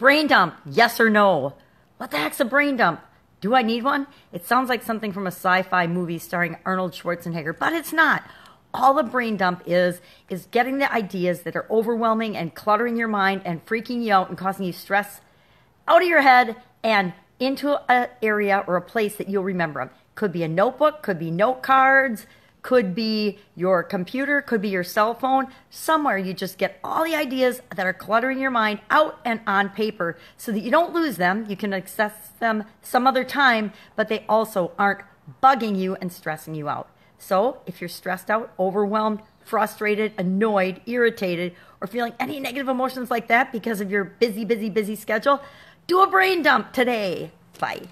Brain dump, yes or no? What the heck's a brain dump? Do I need one? It sounds like something from a sci fi movie starring Arnold Schwarzenegger, but it's not. All a brain dump is, is getting the ideas that are overwhelming and cluttering your mind and freaking you out and causing you stress out of your head and into an area or a place that you'll remember them. Could be a notebook, could be note cards, could be your computer, could be your cell phone. Somewhere you just get all the ideas that are cluttering your mind out and on paper so that you don't lose them. You can access them some other time, but they also aren't bugging you and stressing you out. So if you're stressed out, overwhelmed, frustrated, annoyed, irritated, or feeling any negative emotions like that because of your busy, busy, busy schedule, do a brain dump today. Bye.